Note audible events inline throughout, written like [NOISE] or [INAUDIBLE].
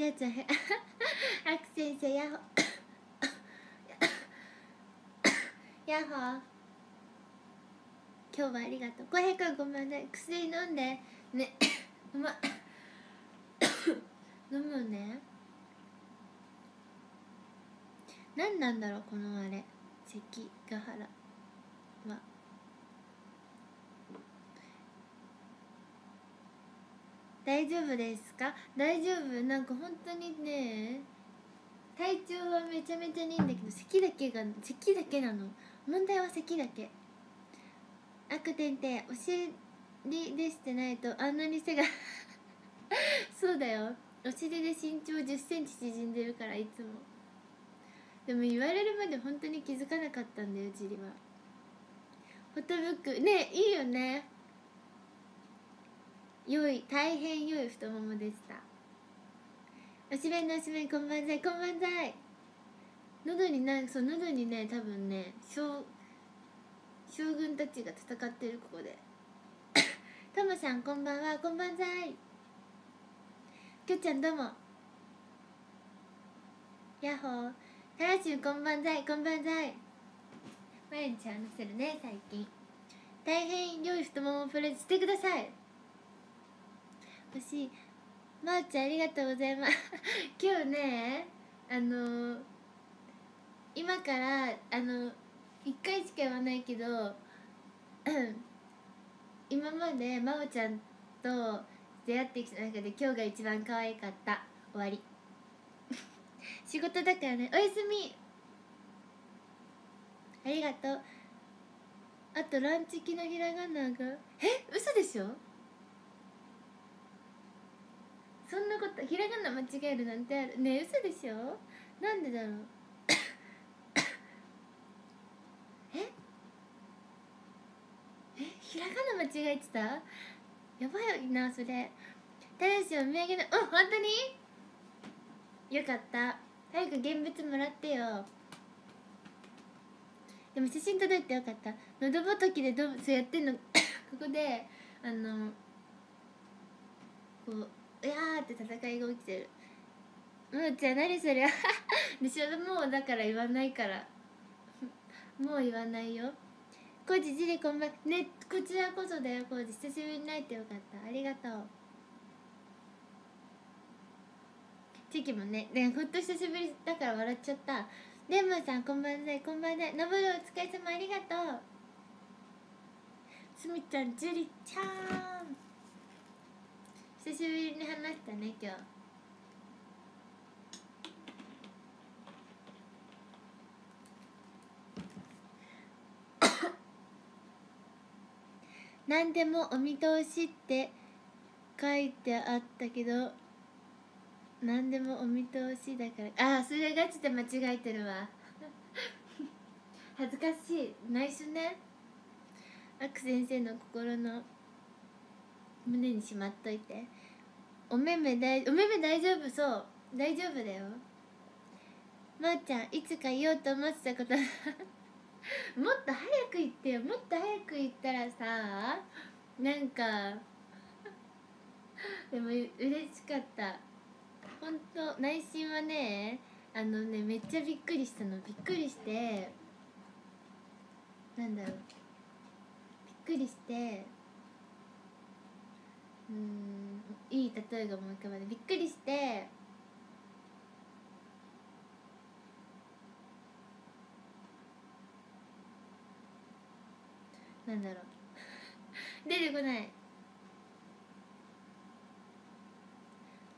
ちやちゃんアク先生ヤッホヤッホー今日はありがとう。浩平君ごめんね薬飲んで。ね。うま。飲むね。何なんだろうこのあれ。関ヶ原は大丈夫ですか？大丈夫？なんか本当にね体調はめちゃめちゃにいいんだけど咳だけが咳だけなの。問題は咳だけ。悪天ってお尻でしてないとあんなに背が [LAUGHS] そうだよ。お尻で身長1 0センチ縮んでるからいつも。でも言われるまで本当に気づかなかったんだよジリは。フォトブック。ねいいよね。良い大変良い太ももでした。おしめのおしめこんばんざいこんばんざい。喉になんそう喉にね多分ね将将軍たちが戦ってるここで。[COUGHS] ともさんこんばんはこんばんざい。きょちゃんどうも。やっほー。タラシュこんばんざいこんばんざい。毎日話せるね最近。大変良い太ももプレゼンしてください。欲しいまー、あ、ちゃんありがとうございます。[LAUGHS] 今日ねあの、今からあの1回しか言わないけど [CLEARS THROAT] 今までまおちゃんと出会ってきた中で今日が一番可愛かった。終わり。[LAUGHS] 仕事だからね。おやすみ。ありがとう。あとランチキのひらがなが。え？嘘でしょ？そんなことひらがな間違えるなんてある。ねえ嘘でしょ？なんでだろう？[COUGHS] え？え？ひらがな間違えてた？やばいなそれ。ただしお土産のうん本当に？よかった。早く現物もらってよ。でも写真届いてよかった。喉仏でどうそうやってんの。[COUGHS] ここであのこううやーって戦いが起きてる。むーちゃん何それ。[LAUGHS] でしょもうだから言わないから。[LAUGHS] もう言わないよ。コージジリこんばんねこちらこそだよコージ。久しぶりに会えてよかった。ありがとう。チキもねねほんと久しぶりだから笑っちゃった。レモンさんこんばんはこんばんはのぼるお疲れ様ありがとう。すみちゃんジュリちゃん久しぶりに話したね今日。何でもお見通しって書いてあったけど何でもお見通しだから。ああそれガチで間違えてるわ。恥ずかしい。内緒ね。アク先生の心の胸にしまっといて。おめめ大おめめ大丈夫そう。大丈夫だよ。まー、あ、ちゃんいつか言おうと思ってたこと。[LAUGHS] もっと早く言ってよ。もっと早く言ったらさなんか [LAUGHS] でも嬉しかった。本当内心はねあのねめっちゃびっくりしたの。びっくりしてなんだろう。びっくりしてうん。いい例えが思い浮かばない。びっくりして。なんだろう。[LAUGHS] 出てこない。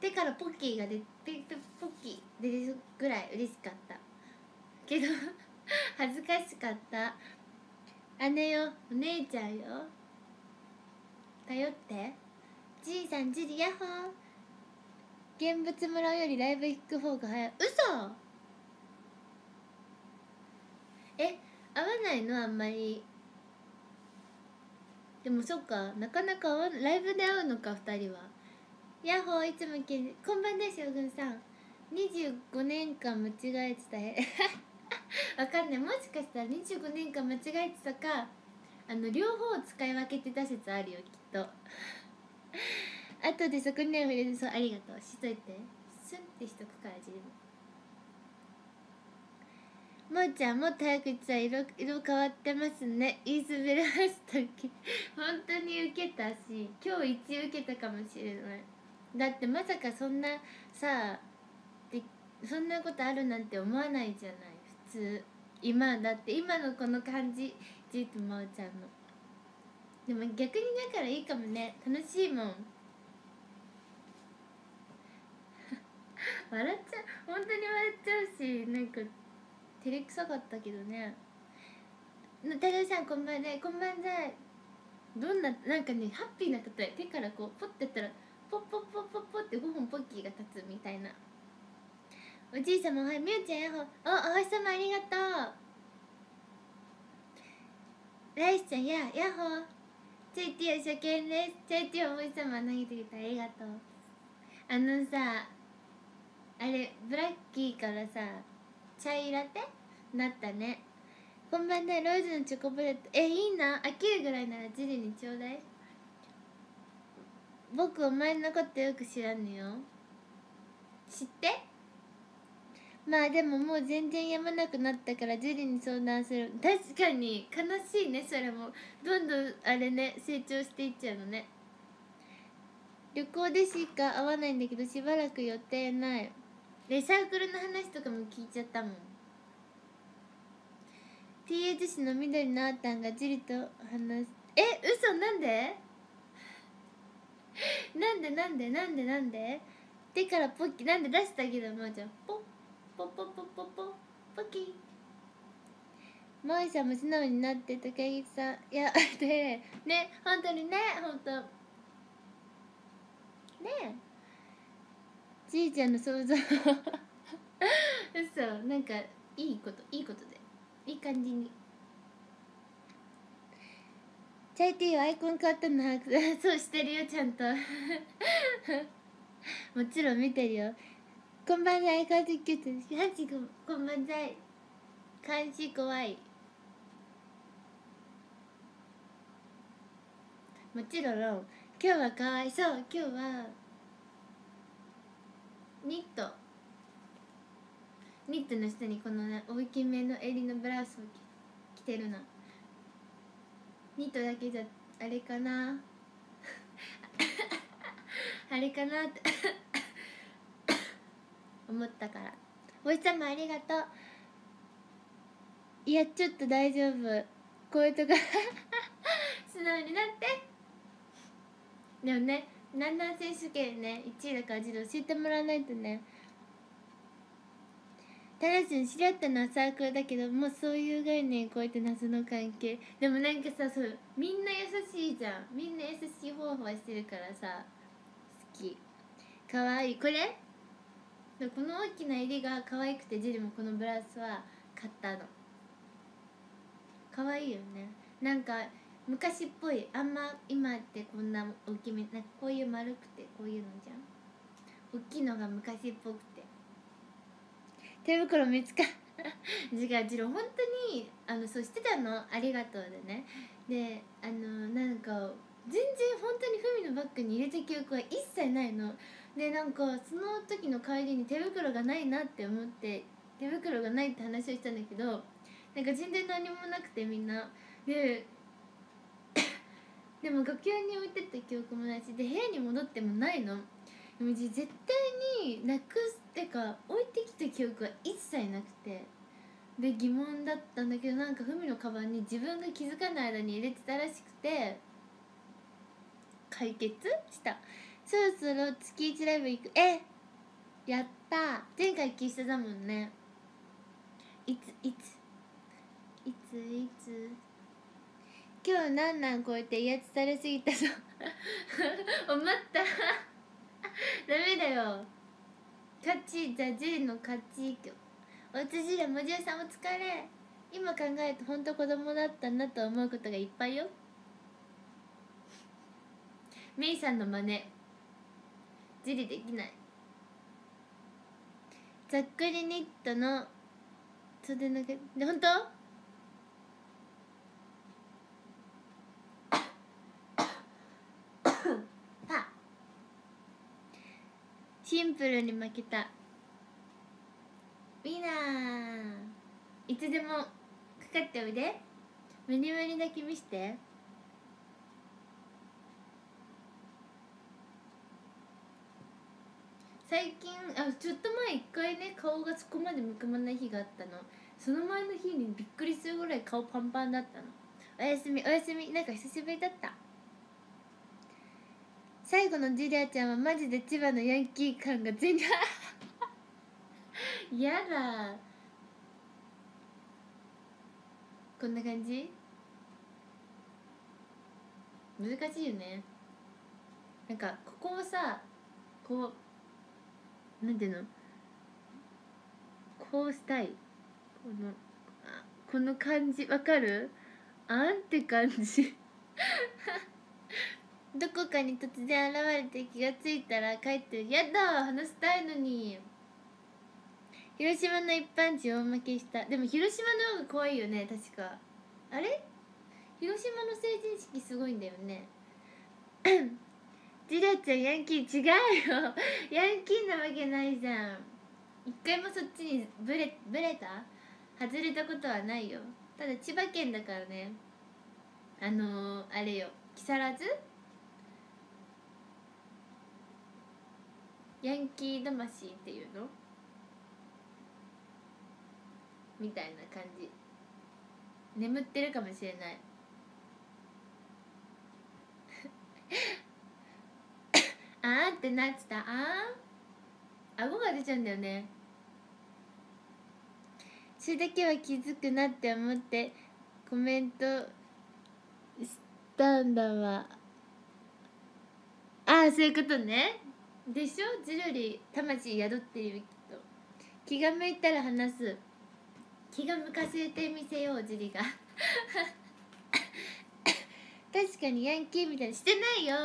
手からポッキーが出てポッキー出るぐらい嬉しかった。けど [LAUGHS] 恥ずかしかった。姉よお姉ちゃんよ。頼って。じいさんじりやっほー現物もらうよりライブ行く方が早い。嘘！え合わないのあんまり。でもそっかなかなかライブで会うのか2人は。ヤッホーいつもきこんばんは将軍さん。25年間間違えてた。へ [LAUGHS] わかんない。もしかしたら25年間間違えてたか。あの両方使い分けてた説あるよきっと。[LAUGHS] 後でそこには触れるそうありがとう。しといて。スンってしとくからジルもーちゃんも早く言ってた色色変わってますね。言い滑らしたっけ？[LAUGHS] 本当に受けたし今日一受けたかもしれない。だってまさかそんなさでそんなことあるなんて思わないじゃない普通。今だって今のこの感じ。ジーとまおちゃんの。でも逆にだからいいかもね。楽しいもん。[LAUGHS] 笑っちゃう。本当に笑っちゃうしなんか照れくさかったけどね。な太郎さんこんばんはこんばんはどんななんかねハッピーな例え。手からこうポッてやったらポッポッポッポッポッって5本ポッキーが立つみたいな。おじいさまはいみゆちゃんやほ。おお星様ありがとう。ライスちゃんややっほ。ーチェイティー初見ですチェイティーお星様投げてきたありがとう。あのさあれブラッキーからさチャイラテなったね。こんばんはローズのチョコブレッドえいいな。飽きるぐらいならジリにちょうだい。僕お前のことよく知らんのよ。知って？まあでももう全然やまなくなったからジュリに相談する。確かに悲しいねそれも。どんどんあれね成長していっちゃうのね。旅行でしか会わないんだけどしばらく予定ない。でサークルの話とかも聞いちゃったもん。TH 市の緑のあったんがジュリと話す。え嘘なんで？なんでなんでなんでなんで？手からポッキなんで出してあげるのじゃんポッポポポポポポキー萌さんも素直になって高木さんいやでね本当にね本当ねじいちゃんの想像嘘なんかいいこといいことでいい感じにチャイティーはアイコン変わったのそうしてるよちゃんともちろん見てるよこんばんは相変わらずキュートですハチ。ここんばんざい。監視怖いもちろん今日はかわいそう今日はニット。ニットの下にこのね大きめの襟のブラウスを着てるの。ニットだけじゃあれかな。[LAUGHS] あれかなって。[LAUGHS] 思ったから。お日様ありがとう。いやちょっと大丈夫。こういうとこ。[LAUGHS] 素直になって。でもね南南選手権ね1位だからちょっと教えてもらわないとね。タラシン知り合ったのはサークルだけどもうそういう概念超えて謎の関係。でもなんかさそうみんな優しいじゃん。みんな優しい方法してるからさ好き。かわいい。これ？この大きな襟が可愛くてジュリもこのブラウスは買ったの。可愛いよね。なんか昔っぽいあんま今ってこんな大きめなんかこういう丸くてこういうのじゃん。大きいのが昔っぽくて。手袋見つか違うジロ本当にあのそうしてたの。ありがとうでね。であのなんか全然本当にふみのバッグに入れた記憶は一切ないの。でなんかその時の帰りに手袋がないなって思って手袋がないって話をしたんだけどなんか全然何もなくてみんな。で [COUGHS] でも楽屋に置いてった記憶もないしで部屋に戻ってもないの。でも絶対になくすってか置いてきた記憶は一切なくて。で疑問だったんだけどなんかふみのカバンに自分が気づかない間に入れてたらしくて解決した。そろそろ月1ライブ行く。えやった。前回喫茶だもんね。いついつ？いついつ？今日なんなん超えて威圧されすぎたぞ。[LAUGHS] 思った。[LAUGHS] ダメだよ。勝ちじゃあジルの勝ちおつじらもじゅうさんお疲れ。今考えると本当子供だったなと思うことがいっぱいよ。メイさんの真似ジリできない。ざっくりニットの袖のけ。本当？[COUGHS] パシンプルに負けた。ウィナー。いつでもかかっておいで。無理無理だけ見して最近あちょっと前一回ね顔がそこまでむくまない日があったの。その前の日にびっくりするぐらい顔パンパンだったの。おやすみおやすみ。なんか久しぶりだった。最後のジュリアちゃんはマジで千葉のヤンキー感が全然。[LAUGHS] やだ。こんな感じ？難しいよね。なんかここをさこうなんていうの？こうしたい。このあこの感じ。わかる？あんって感じ。[LAUGHS] どこかに突然現れて気がついたら帰ってるやだ話したいのに。広島の一般地大負けした。でも広島の方が怖いよね確か。あれ？広島の成人式すごいんだよねジラちゃんヤンキー違うよ。[LAUGHS] ヤンキーなわけないじゃん。一回もそっちにブレブレた？外れたことはないよ。ただ千葉県だからね。あのー、あれよ。木更津？ヤンキー魂っていうの？みたいな感じ。眠ってるかもしれない。あーってなってた。あー。顎が出ちゃうんだよね。それだけは気づくなって思ってコメントしたんだわ。ああそういうことね。でしょ？ジルリ魂宿っているきっと気が向いたら話す。気が向かせてみせようジリが。[LAUGHS] 確かにヤンキーみたいにしてないよ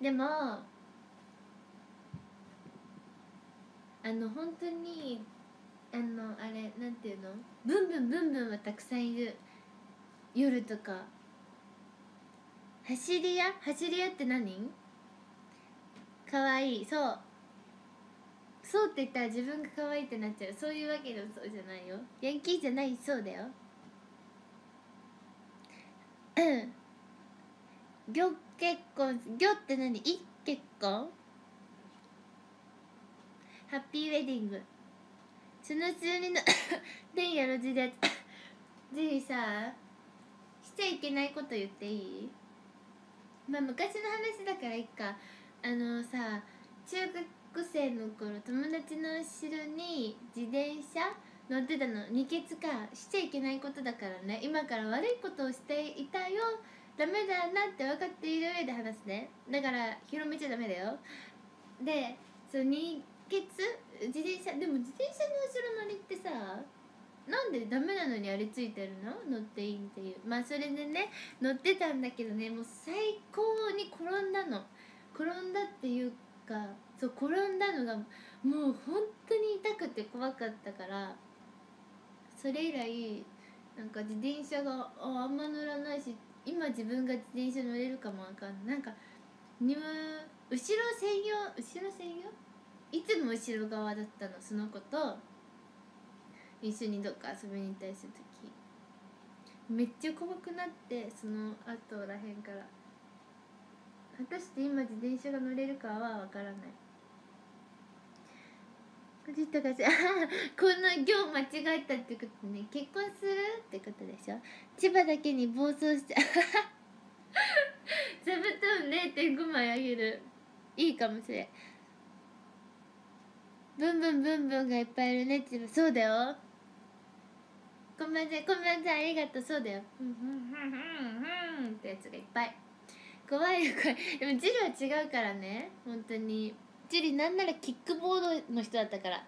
でもあの本当にあのあれなんていうの？ブンブンブンブンはたくさんいる。夜とか。走り屋？走り屋って何？かわいい。そう。そうって言ったら自分が可愛いってなっちゃう。そういうわけでもそうじゃないよ。ヤンキーじゃないそうだよ。うん。結婚魚って何？一結婚ハッピーウェディングその数人の [COUGHS] 電やろ字で [COUGHS] ジリさしちゃいけないこと言っていい？まあ昔の話だからいっか。あのさ中学生の頃友達の後ろに自転車乗ってたの。二欠か。しちゃいけないことだからね。今から悪いことをしていたよ。ダメだなって分かっている上で話すね。だから広めちゃダメだよ。でそう二欠自転車？でも自転車の後ろ乗りってさなんでダメなのにありついてるの？乗っていいっていう。まあそれでね乗ってたんだけどね。もう最高に転んだの。転んだっていうかそう転んだのがもう本当に痛くて怖かったからそれ以来なんか自転車がああんま乗らないし今自分が自転車乗れるかもわかんない。なんか後ろ専用後ろ専用いつも後ろ側だったのその子と一緒にどっか遊びに行ったりする時。めっちゃ怖くなってその後らへんから。果たして今自転車が乗れるかはわからない。藤田がさ [LAUGHS] こんな行間違えたってことね結婚するってことでしょ？千葉だけに暴走しちゃ [LAUGHS] 座布団0.5枚あげる。いいかもしれん。ブンブンブンブンがいっぱいいるね千葉。そうだよ。ごめんなさいごめんなさいありがとう。そうだよ。ふんふんふんふんふんってやつがいっぱい。怖いよ怖いでもジルは違うからね。本当に。ジリなんならキックボードの人だったから。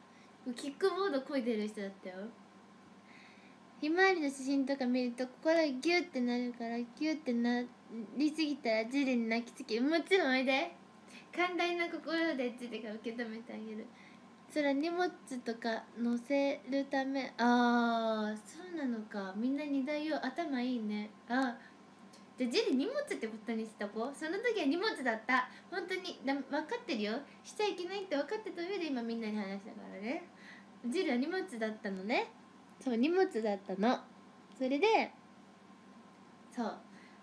キックボードこいでる人だったよひまわりの写真とか見ると心がギュッてなるからギュッてなりすぎたらジリに泣きつけもちろんおいで。寛大な心でジリが受け止めてあげる。それは荷物とか乗せるため。ああそうなのか。みんな荷台を頭いいね。あじじゃあジリ荷物ってことにした子その時は荷物だった。本当に。だ分かってるよ。しちゃいけないって分かってた上で今みんなに話したからね。ジリは荷物だったのね。そう荷物だったの。それでそう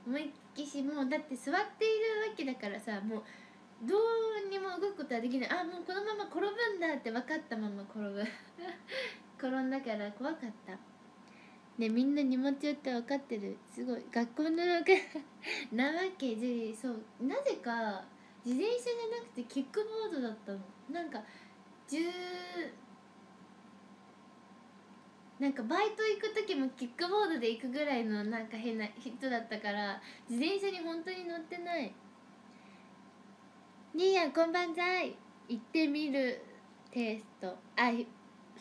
思いっきしもうだって座っているわけだからさもうどうにも動くことはできない。あもうこのまま転ぶんだって分かったまま転ぶ。[LAUGHS] 転んだから怖かった。ねみんな荷物よって分かってる。すごい。学校の中 [LAUGHS] なわけでそうなぜか自転車じゃなくてキックボードだったの。なんか10なんかバイト行く時もキックボードで行くぐらいのなんか変な人だったから自転車に本当に乗ってない兄やんこんばんざい行ってみるテイスト。あ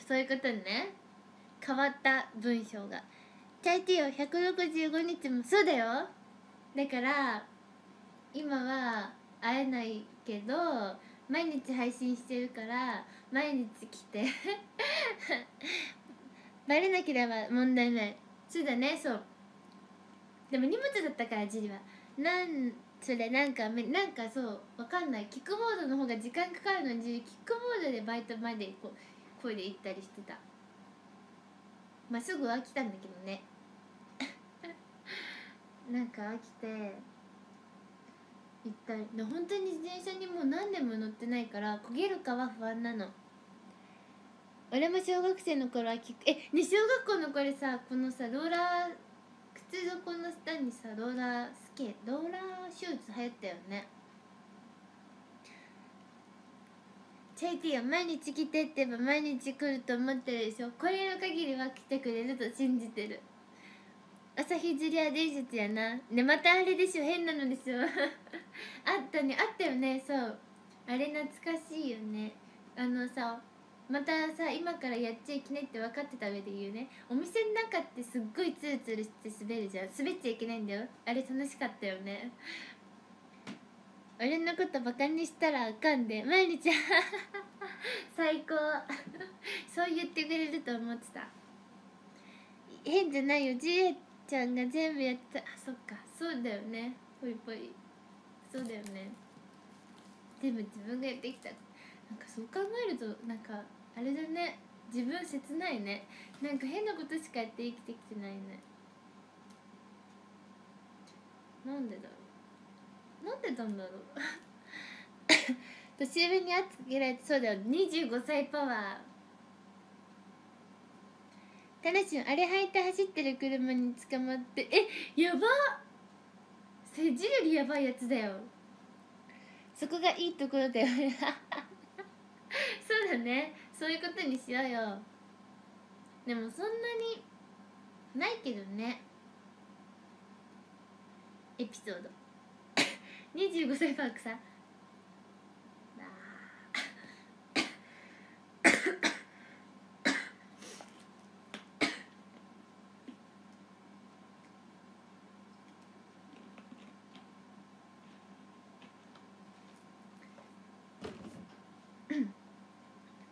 そういうことね。変わった文章がチャイティーを165日もそうだよだから今は会えないけど毎日配信してるから毎日来て。[LAUGHS] バレなければ問題ない。そうだねそう。でも荷物だったからジリは。なんそれなんかめなんかそうわかんない。キックボードの方が時間かかるのにジリキックボードでバイトまでこう。声で行ったりしてた。まあすぐ飽きたんだけどね。[LAUGHS] なんか飽きて行ったりで本当に自転車にもう何年も乗ってないから焦げるかは不安なの。俺も小学生の頃はキックえね小学校の頃さこのさローラー靴底の下にさローラースケローラーシューズ流行ったよね。チャイティーは毎日来てって言えば毎日来ると思ってるでしょ。これの限りは来てくれると信じてる。朝日ジュリア伝説やな。ねまたあれでしょ。変なのでしょ。[LAUGHS] あったね。あったよね。そう。あれ懐かしいよね。あのさまたさ今からやっちゃいけないって分かってた上で言うね。お店の中ってすっごいツルツルして滑るじゃん。滑っちゃいけないんだよ。あれ楽しかったよね。俺のことバカにしたらあかんで。毎日 [LAUGHS] 最高。そう言ってくれると思ってた。変じゃないよ。じえちゃんが全部やってた。あそっか。そうだよね。ぽいぽい。そうだよね。全部自分がやってきた。なんかそう考えるとなんかあれだね。自分切ないね。なんか変なことしかやって生きてきてないね。なんでだろう。なんでなんだろう。[LAUGHS] 年上に圧かけられてそうだよ。25歳パワー。タナシュンあれ履いて走ってる車に捕まって。えやばセジよりやばいやつだよ。そこがいいところだよ [LAUGHS] そうだねそういうことにしようよ。でもそんなにないけどね。エピソード。[LAUGHS] 25歳パークさん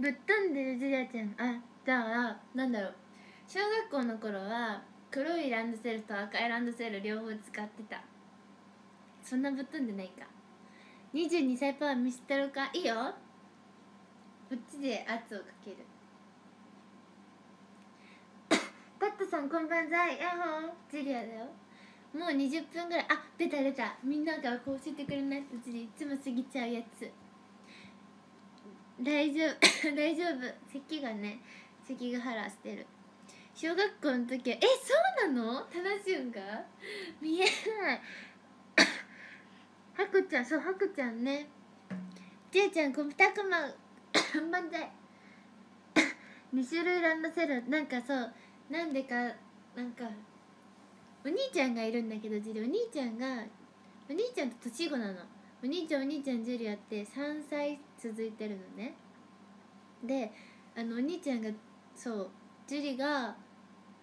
ぶっ飛んでるジュリアちゃん。あじゃあなんだろう。小学校の頃は黒いランドセルと赤いランドセル両方使ってた。そんなぶっ飛んでないか。22歳パワー見せたろかいいよ。こっちで圧をかける。[COUGHS] タットさんこんばんざい。やっほ。ージュリアだよ。もう20分ぐらい。あ出た出た。みんながこう教えてくれないとジュリいつも過ぎちゃうやつ。大丈夫。[COUGHS] 大丈夫。咳がね咳が腹してる。小学校の時はえそうなの？タナシュンが見えない。[COUGHS] ハクちゃんそうハクちゃんね。ジェイちゃんコンピタクマン万歳2種類ランドセル。なんかそうなんでかなんかお兄ちゃんがいるんだけどジュリお兄ちゃんがお兄ちゃんと年子なの。お兄ちゃんお兄ちゃんジュリアって3歳続いてるのね。であのお兄ちゃんがそうジュリが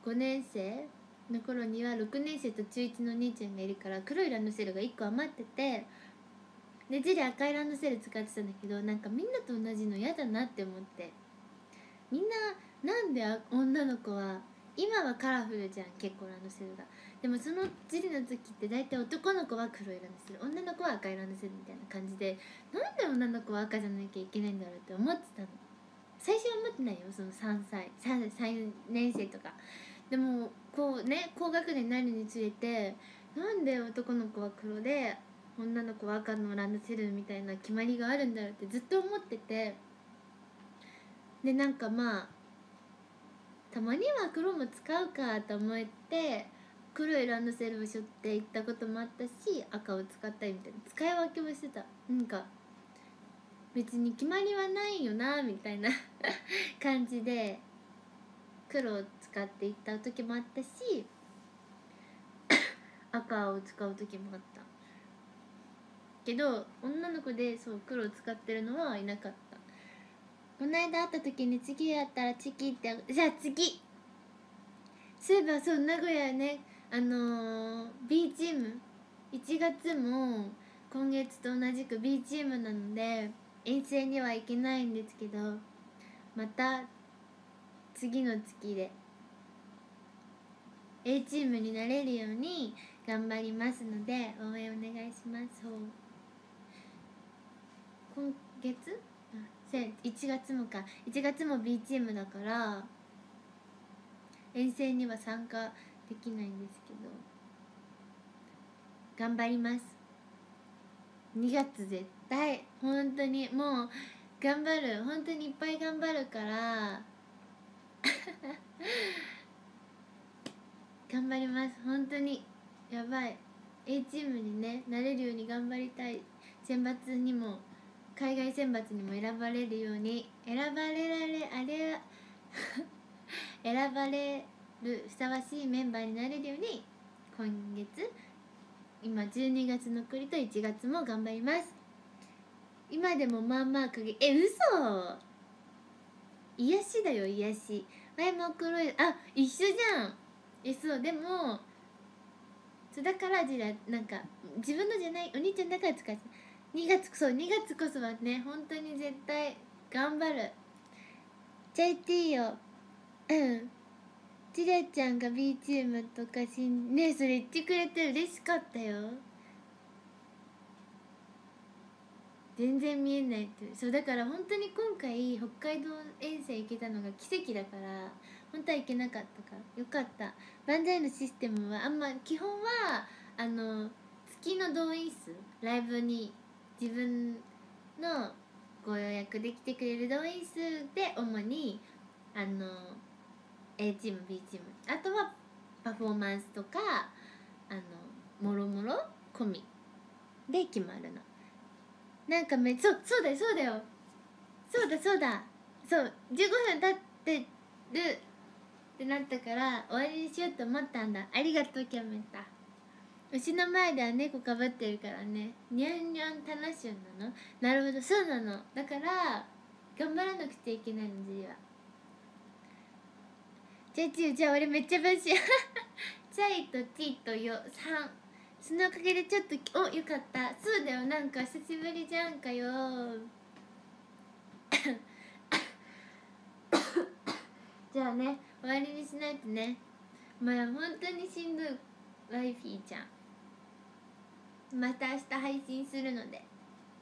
5年生の頃には6年生と中1のお兄ちゃんがいるから黒いランドセルが1個余っててでジュリ赤いランドセル使ってたんだけどなんかみんなと同じの嫌だなって思って。みんななんで女の子は今はカラフルじゃん結構ランドセルが。でもその時期の時って大体男の子は黒いランドセル女の子は赤いランドセルみたいな感じでなんで女の子は赤じゃなきゃいけないんだろうって思ってたの。最初は思ってないよその3歳 3, 3年生とか。でもこうね高学年になるにつれてなんで男の子は黒で女の子は赤のランドセルみたいな決まりがあるんだろうってずっと思ってて。でなんかまあたまには黒も使うかと思って黒いランドセルを背負って行ったこともあったし赤を使ったりみたいな。使い分けもしてた。なんか別に決まりはないよなみたいな [LAUGHS] 感じで黒を使って行った時もあったし [COUGHS] 赤を使う時もあった。けど女の子でそう黒を使ってるのはいなかった。この間会った時に次やったらチキってじゃあ次。そういえばそう名古屋ねあのー、B チーム1月も今月と同じく B チームなので遠征には行けないんですけどまた次の月で A チームになれるように頑張りますので応援お願いします。今月？1月もか。1月も B チームだから遠征には参加できないんですけど。頑張ります。2月絶対本当にもう頑張る。本当にいっぱい頑張るから。[LAUGHS] 頑張ります。本当に。やばい。A チームにねなれるように頑張りたい。選抜にも海外選抜にも選ばれるように。選ばれられあれ [LAUGHS] 選ばれるふさわしいメンバーになれるように今月今12月の栗と1月も頑張ります。今でもまあまあ影え嘘！癒しだよ癒し。前も黒いあ一緒じゃん。えそう。でもそうだからじらなんか自分のじゃないお兄ちゃんだから使って2月そう2月こそはね本当に絶対頑張る。JT よ。うん。ちらちゃんが B チームとかしんねそれ言ってくれて嬉しかったよ。全然見えないってそうだから本当に今回北海道遠征行けたのが奇跡だから本当は行けなかったか。らよかった。万歳のシステムはあんま基本はあの月の動員数ライブに自分のご予約できてくれる動員数で主にあの A チーム B チーム。あとはパフォーマンスとかあのもろもろ込み。で決まるの。なんかめそうそうだよそうだよ。そうだそうだ。そう15分経ってるってなったから終わりにしようと思ったんだ。ありがとうキャメタ。牛の前では猫かぶってるからね。ニャンニャンタナシュンなの。なるほどそうなの。だから頑張らなくちゃいけないの次は。じゃあちゅじゃあ俺めっちゃバシ [LAUGHS] チャイとティとヨ3そのおかげでちょっとおよかった。そうだよなんか久しぶりじゃんかよ。[COUGHS] じゃあね終わりにしないとね。まあ本当にしんどいワイフィーちゃん。また明日配信するので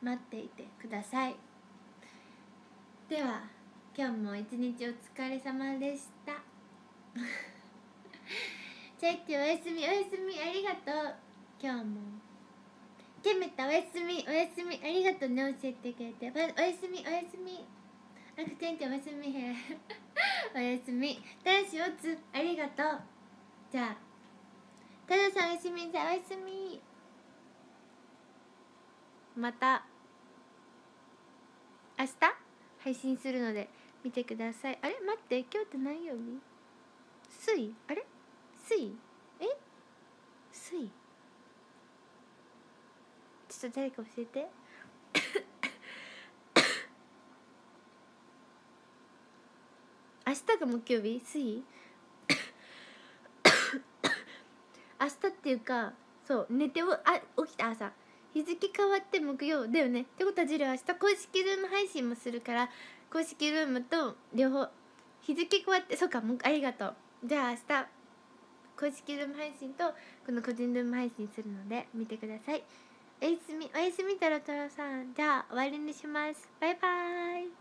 待っていてください。では今日も一日お疲れ様でした。チャイティおやすみおやすみありがとう。今日も。ケメタおやすみおやすみありがとうね教えてくれて。おやすみおやすみ。アクセントおやすみへおやすみ。男子おつありがとう。じゃあたださんおやすみさおやすみ。また明日？配信するので見てください。あれ？待って今日って何曜日？水。あれ？水。え？水。ちょっと誰か教えて。[COUGHS] 明日が木曜日？水。[COUGHS] 明日っていうかそう寝てあ起きた。朝。日付変わって木曜。だよね。ってことはジル明日公式ルーム配信もするから公式ルームと両方日付変わってそうかもありがとう。じゃあ明日公式ルーム配信とこの個人ルーム配信するので見てください。おやすみおやすみ太郎太郎さん。じゃあ終わりにします。バイバーイ。